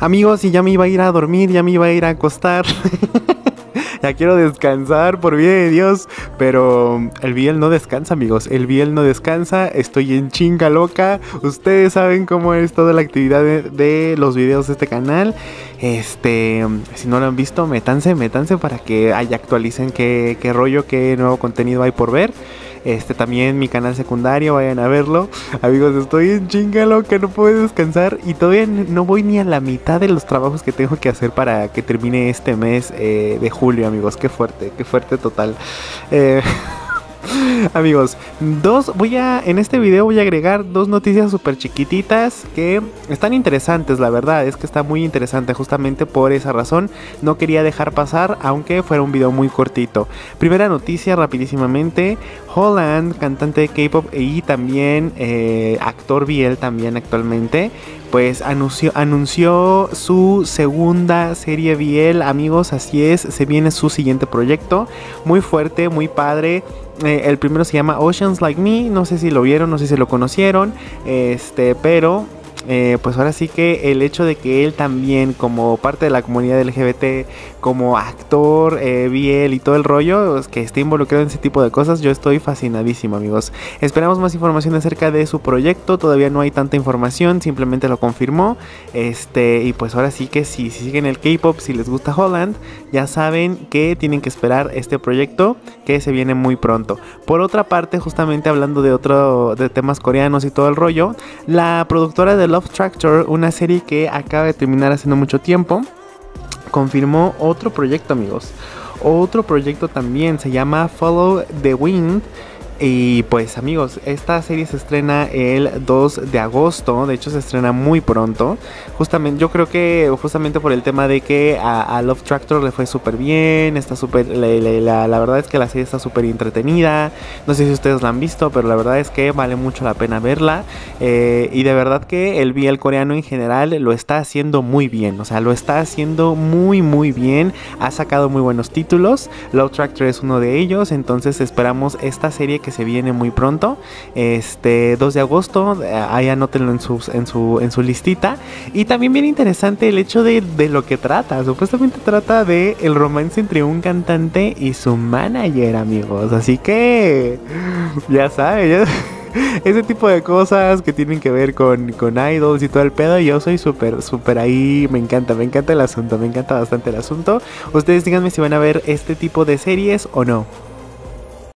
Amigos, y ya me iba a ir a dormir, ya me iba a ir a acostar. ya quiero descansar, por vida de Dios. Pero el Biel no descansa, amigos. El Biel no descansa. Estoy en chinga loca. Ustedes saben cómo es toda la actividad de, los videos de este canal. Este, si no lo han visto, métanse, métanse para que actualicen qué, qué rollo, qué nuevo contenido hay por ver. Este también mi canal secundario, vayan a verlo. Amigos, estoy en chingalo que no puedo descansar y todavía no voy ni a la mitad de los trabajos que tengo que hacer para que termine este mes eh, de julio, amigos. Qué fuerte, qué fuerte total. Eh, Amigos, dos, voy a, en este video voy a agregar dos noticias súper chiquititas que están interesantes, la verdad, es que está muy interesante justamente por esa razón, no quería dejar pasar, aunque fuera un video muy cortito. Primera noticia rapidísimamente, Holland, cantante de K-Pop y también eh, actor Biel también actualmente, pues anunció, anunció su segunda serie Biel, amigos, así es, se viene su siguiente proyecto, muy fuerte, muy padre. Eh, el primero se llama Oceans Like Me, no sé si lo vieron, no sé si lo conocieron, este, pero eh, pues ahora sí que el hecho de que él también como parte de la comunidad LGBT, como actor, eh, Biel y todo el rollo, que esté involucrado en ese tipo de cosas, yo estoy fascinadísimo amigos. Esperamos más información acerca de su proyecto, todavía no hay tanta información, simplemente lo confirmó. Este, y pues ahora sí que si, si siguen el K-Pop, si les gusta Holland, ya saben que tienen que esperar este proyecto que se viene muy pronto. Por otra parte, justamente hablando de otro de temas coreanos y todo el rollo, la productora de Love Tractor, una serie que acaba de terminar hace mucho tiempo, confirmó otro proyecto, amigos. Otro proyecto también se llama Follow the Wind y pues amigos, esta serie se estrena el 2 de agosto, de hecho se estrena muy pronto. Justamente, yo creo que justamente por el tema de que a, Love Tractor le fue súper bien, está súper, la, verdad es que la serie está súper entretenida. No sé si ustedes la han visto, pero la verdad es que vale mucho la pena verla. Eh, y de verdad que el BL coreano en general lo está haciendo muy bien, o sea, lo está haciendo muy muy bien. Ha sacado muy buenos títulos, Love Tractor es uno de ellos, entonces esperamos esta serie que se viene muy pronto. Este 2 de agosto, eh, ahí anótenlo en su, en su, en su listita. Y también bien interesante el hecho de, de lo que trata. Supuestamente trata de el romance entre un cantante y su manager, amigos. Así que ya saben, ese tipo de cosas que tienen que ver con, con idols y todo el pedo. Yo soy súper, súper ahí. Me encanta, me encanta el asunto. Me encanta bastante el asunto. Ustedes díganme si van a ver este tipo de series o no.